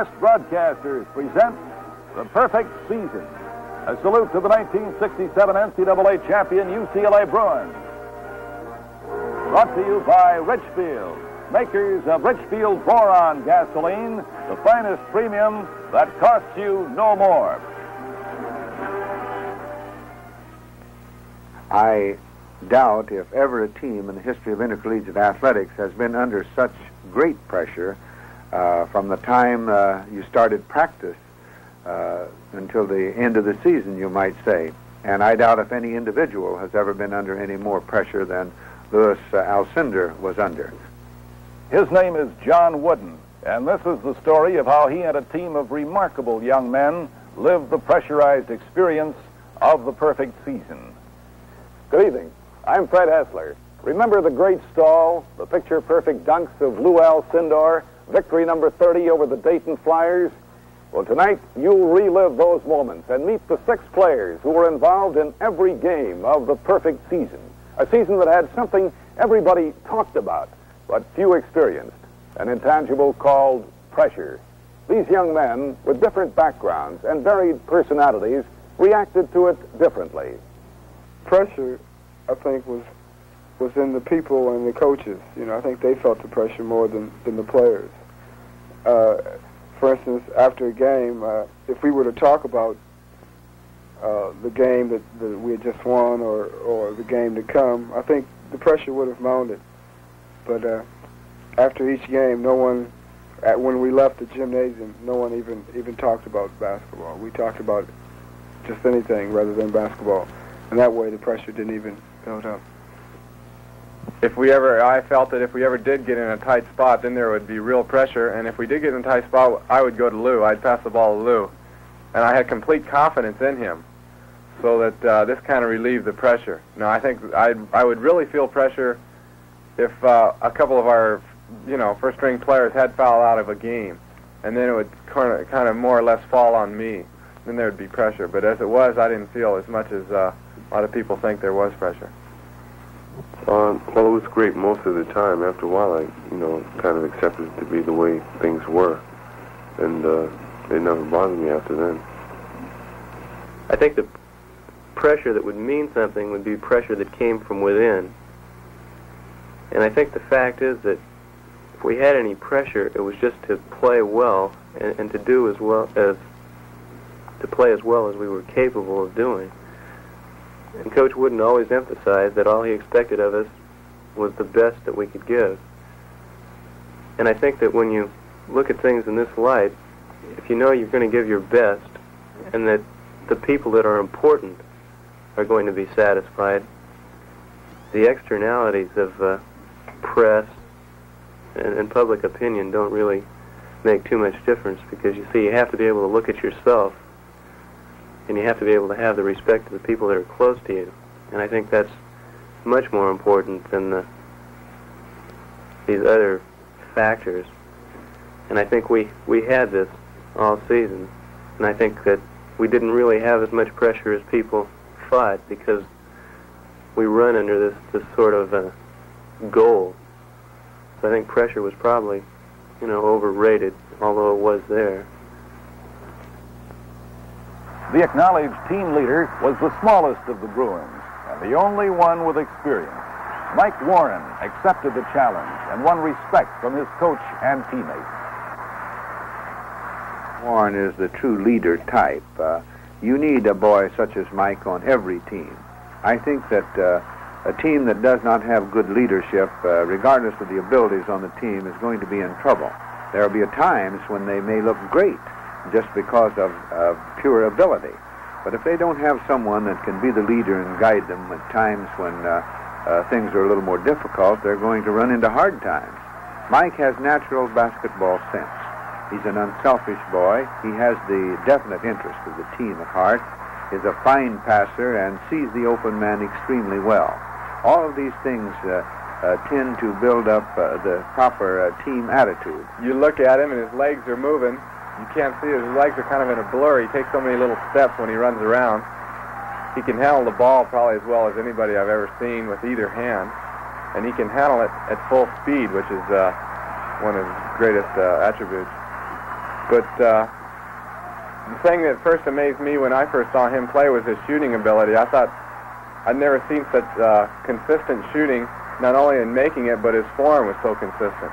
West Broadcasters present The Perfect Season. A salute to the 1967 NCAA champion UCLA Bruins. Brought to you by Richfield, makers of Richfield Boron gasoline, the finest premium that costs you no more. I doubt if ever a team in the history of intercollegiate athletics has been under such great pressure uh, from the time uh, you started practice uh, until the end of the season, you might say. And I doubt if any individual has ever been under any more pressure than Lewis uh, Alcindor was under. His name is John Wooden, and this is the story of how he and a team of remarkable young men lived the pressurized experience of the perfect season. Good evening. I'm Fred Hessler. Remember the great stall, the picture perfect dunks of Lew Alcindor, victory number 30 over the Dayton Flyers? Well, tonight you'll relive those moments and meet the six players who were involved in every game of the perfect season. A season that had something everybody talked about, but few experienced an intangible called pressure. These young men, with different backgrounds and varied personalities, reacted to it differently. Pressure, I think, was was in the people and the coaches. You know, I think they felt the pressure more than, than the players. Uh, for instance, after a game, uh, if we were to talk about uh, the game that, that we had just won or, or the game to come, I think the pressure would have mounted. But uh, after each game, no one, at, when we left the gymnasium, no one even even talked about basketball. We talked about just anything rather than basketball, and that way the pressure didn't even build up if we ever, I felt that if we ever did get in a tight spot, then there would be real pressure. And if we did get in a tight spot, I would go to Lew. I'd pass the ball to Lew, and I had complete confidence in him, so that uh, this kind of relieved the pressure. Now I think I I would really feel pressure if uh, a couple of our, you know, first string players had fouled out of a game, and then it would kind of kind of more or less fall on me. Then there would be pressure. But as it was, I didn't feel as much as uh, a lot of people think there was pressure. Uh, well, it was great most of the time. After a while, I, you know, kind of accepted it to be the way things were, and uh, it never bothered me after then. I think the pressure that would mean something would be pressure that came from within. And I think the fact is that if we had any pressure, it was just to play well and, and to do as well as to play as well as we were capable of doing. And Coach Wooden always emphasized that all he expected of us was the best that we could give. And I think that when you look at things in this light, if you know you're going to give your best and that the people that are important are going to be satisfied, the externalities of uh, press and, and public opinion don't really make too much difference because you see, you have to be able to look at yourself and you have to be able to have the respect of the people that are close to you. And I think that's much more important than the, these other factors. And I think we, we had this all season. And I think that we didn't really have as much pressure as people thought because we run under this, this sort of uh, goal. So I think pressure was probably, you know, overrated, although it was there. The acknowledged team leader was the smallest of the Bruins and the only one with experience. Mike Warren accepted the challenge and won respect from his coach and teammates. Warren is the true leader type. Uh, you need a boy such as Mike on every team. I think that uh, a team that does not have good leadership, uh, regardless of the abilities on the team, is going to be in trouble. There will be times when they may look great, just because of, pure ability. But if they don't have someone that can be the leader and guide them at times when uh, uh, things are a little more difficult, they're going to run into hard times. Mike has natural basketball sense. He's an unselfish boy. He has the definite interest of the team at heart, is a fine passer, and sees the open man extremely well. All of these things uh, uh, tend to build up uh, the proper uh, team attitude. You look at him and his legs are moving, you can't see his legs are kind of in a blur. He takes so many little steps when he runs around. He can handle the ball probably as well as anybody I've ever seen with either hand, and he can handle it at full speed, which is uh, one of his greatest uh, attributes. But uh, the thing that first amazed me when I first saw him play was his shooting ability. I thought I'd never seen such uh, consistent shooting, not only in making it, but his form was so consistent.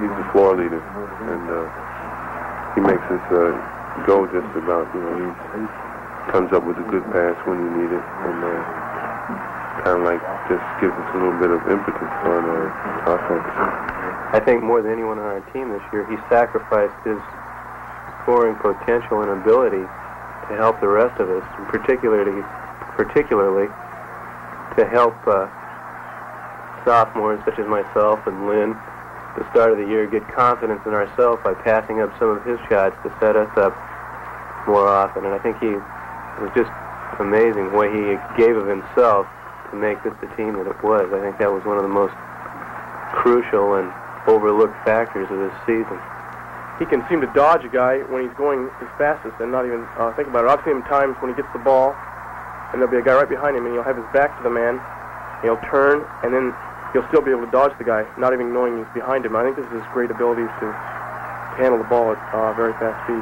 He's the floor leader, and uh, he makes us uh, go just about. You know, he comes up with a good pass when you need it, and uh, kind of like just gives us a little bit of impetus on our offense. I think more than anyone on our team this year, he sacrificed his scoring potential and ability to help the rest of us, and particularly, particularly to help uh, sophomores such as myself and Lynn, the start of the year, get confidence in ourselves by passing up some of his shots to set us up more often. And I think he was just amazing what he gave of himself to make this the team that it was. I think that was one of the most crucial and overlooked factors of this season he can seem to dodge a guy when he's going his fastest and not even uh, think about it. I've seen him times when he gets the ball, and there'll be a guy right behind him, and he'll have his back to the man. He'll turn, and then he'll still be able to dodge the guy, not even knowing he's behind him. I think this is his great ability to handle the ball at uh, very fast speed.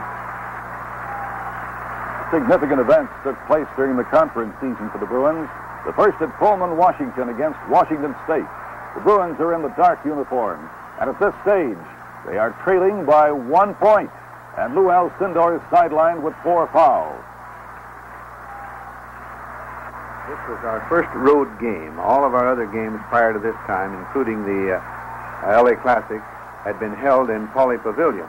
Significant events took place during the conference season for the Bruins. The first at Pullman, Washington against Washington State. The Bruins are in the dark uniforms, and at this stage, they are trailing by one point, and Lew Alcindor is sidelined with four fouls. This was our first road game. All of our other games prior to this time, including the uh, LA Classic, had been held in Pauley Pavilion.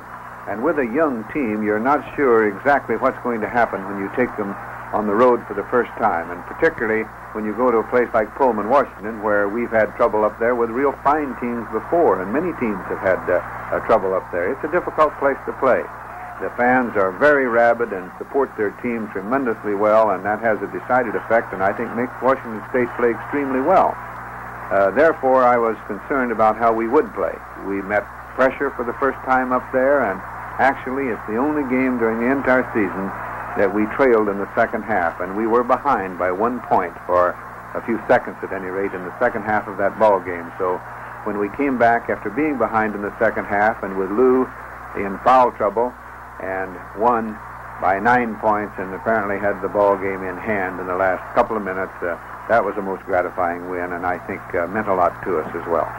And with a young team, you're not sure exactly what's going to happen when you take them on the road for the first time, and particularly when you go to a place like Pullman, Washington, where we've had trouble up there with real fine teams before, and many teams have had uh, uh, trouble up there. It's a difficult place to play. The fans are very rabid and support their team tremendously well, and that has a decided effect, and I think makes Washington State play extremely well. Uh, therefore, I was concerned about how we would play. We met pressure for the first time up there, and actually, it's the only game during the entire season that we trailed in the second half, and we were behind by one point for a few seconds at any rate in the second half of that ball game. So when we came back after being behind in the second half and with Lew in foul trouble and won by nine points and apparently had the ball game in hand in the last couple of minutes, uh, that was a most gratifying win and I think uh, meant a lot to us as well.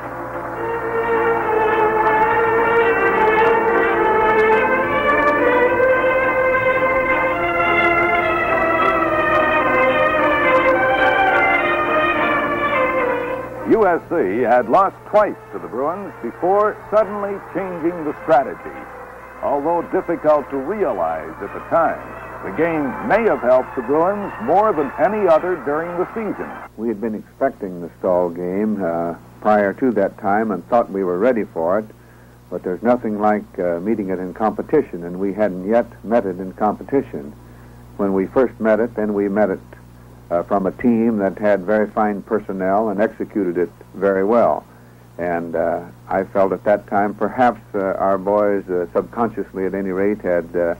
USC had lost twice to the Bruins before suddenly changing the strategy. Although difficult to realize at the time, the game may have helped the Bruins more than any other during the season. We had been expecting the Stall game uh, prior to that time and thought we were ready for it, but there's nothing like uh, meeting it in competition, and we hadn't yet met it in competition. When we first met it, then we met it uh, from a team that had very fine personnel and executed it very well. And uh, I felt at that time perhaps uh, our boys, uh, subconsciously at any rate, had uh,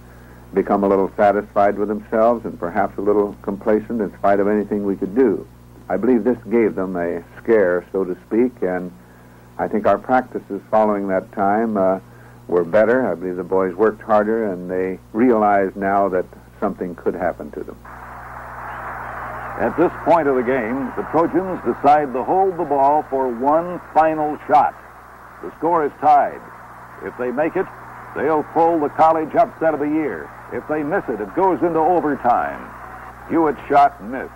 become a little satisfied with themselves and perhaps a little complacent in spite of anything we could do. I believe this gave them a scare, so to speak, and I think our practices following that time uh, were better. I believe the boys worked harder and they realized now that something could happen to them. At this point of the game, the Trojans decide to hold the ball for one final shot. The score is tied. If they make it, they'll pull the college upset of the year. If they miss it, it goes into overtime. Hewitt's shot missed.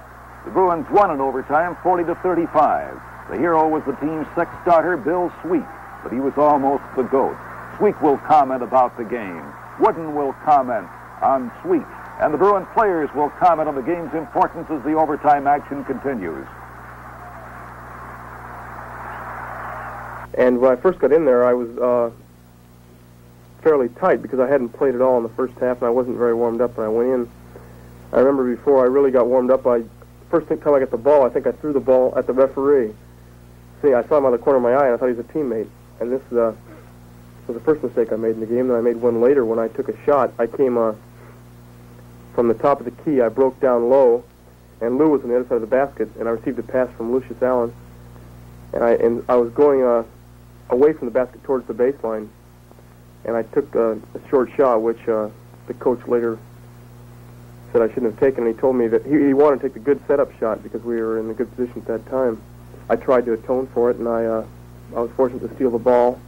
The Bruins won in overtime 40 to 35. The hero was the team's sixth starter, Bill Sweek, but he was almost the GOAT. Sweek will comment about the game. Wooden will comment on Sweek and the Bruin players will comment on the game's importance as the overtime action continues. And when I first got in there, I was uh, fairly tight because I hadn't played at all in the first half, and I wasn't very warmed up when I went in. I remember before I really got warmed up, I first time I got the ball, I think I threw the ball at the referee. See, I saw him out of the corner of my eye, and I thought he was a teammate. And this uh, was the first mistake I made in the game. Then I made one later when I took a shot. I came uh, from the top of the key. I broke down low, and Lew was on the other side of the basket, and I received a pass from Lucius Allen, and I and I was going uh, away from the basket towards the baseline, and I took a, a short shot, which uh, the coach later said I shouldn't have taken. And he told me that he, he wanted to take the good setup shot because we were in a good position at that time. I tried to atone for it, and I uh, I was fortunate to steal the ball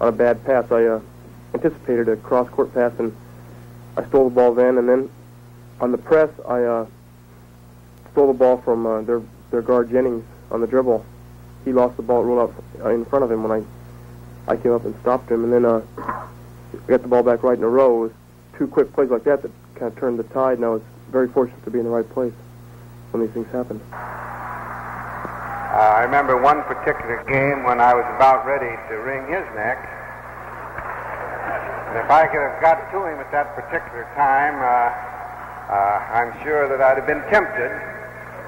on a bad pass. I uh, anticipated a cross court pass, and I stole the ball then. And then on the press, I uh, stole the ball from uh, their their guard Jennings on the dribble. He lost the ball, rolled out in front of him when I I came up and stopped him, and then uh, got the ball back right in a row. It was two quick plays like that that kind of turned the tide, and I was very fortunate to be in the right place when these things happened. Uh, I remember one particular game when I was about ready to wring his neck. And if I could have got to him at that particular time, uh, uh, I'm sure that I'd have been tempted.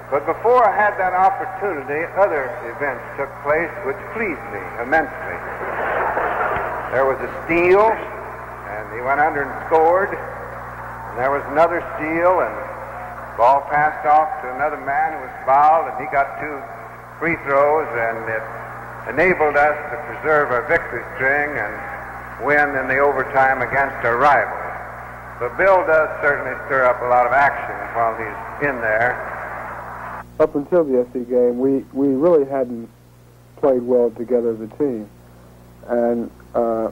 But before I had that opportunity, other events took place which pleased me immensely. There was a steal, and he went under and scored. And there was another steal, and ball passed off to another man who was fouled, and he got two free throws, and it enabled us to preserve our victory string and win in the overtime against our rivals. But Bill does certainly stir up a lot of action while he's in there. Up until the SC game, we, we really hadn't played well together as a team. And uh,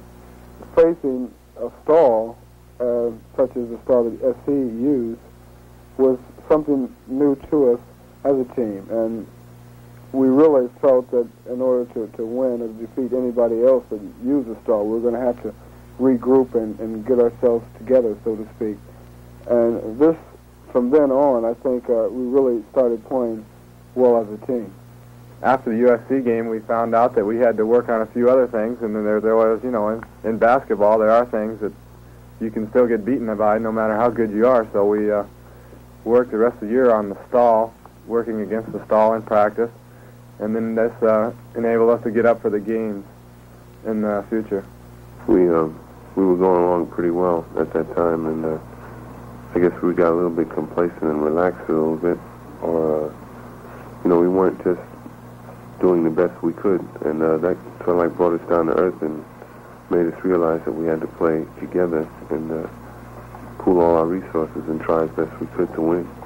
facing a stall, uh, such as the stall that SC used, was something new to us as a team. And we really felt that in order to, to win or defeat anybody else that used a stall, we were going to have to regroup and, and get ourselves together, so to speak. And this, from then on, I think uh, we really started playing well as a team. After the USC game, we found out that we had to work on a few other things, and then there, there was, you know, in, in basketball, there are things that you can still get beaten by no matter how good you are. So we uh, worked the rest of the year on the stall, working against the stall in practice, and then this uh, enabled us to get up for the games in the future. We um, we were going along pretty well at that time, and uh, I guess we got a little bit complacent and relaxed a little bit, or uh, you know, we weren't just doing the best we could, and uh, that sort of like brought us down to earth and made us realize that we had to play together and uh, pool all our resources and try as best we could to win.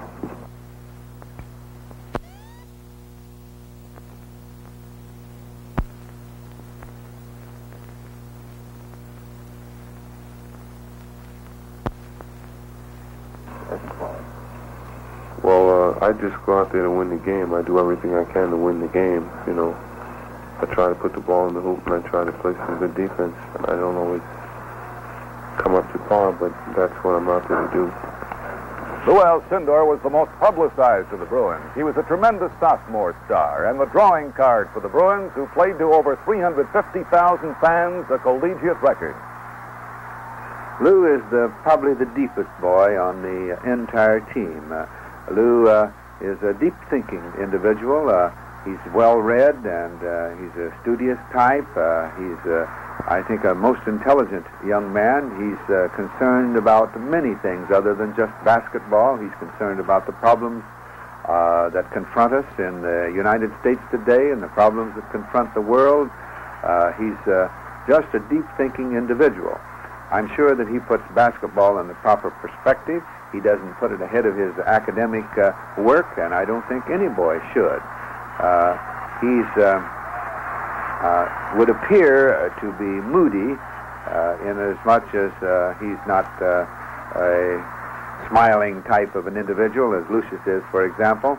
I just go out there to win the game. I do everything I can to win the game. You know, I try to put the ball in the hoop and I try to play some good defense. I don't always come up to par, but that's what I'm out there to do. Lew Alcindor was the most publicized of the Bruins. He was a tremendous sophomore star and the drawing card for the Bruins, who played to over 350,000 fans, a collegiate record. Lew is the, probably the deepest boy on the entire team. Uh, Lew uh, is a deep-thinking individual. Uh, he's well-read and uh, he's a studious type. Uh, he's, uh, I think, a most intelligent young man. He's uh, concerned about many things other than just basketball. He's concerned about the problems uh, that confront us in the United States today and the problems that confront the world. Uh, he's uh, just a deep-thinking individual. I'm sure that he puts basketball in the proper perspective. He doesn't put it ahead of his academic uh, work, and I don't think any boy should. Uh, he's uh, uh, would appear to be moody uh, in as much as uh, he's not uh, a smiling type of an individual as Lucius is, for example.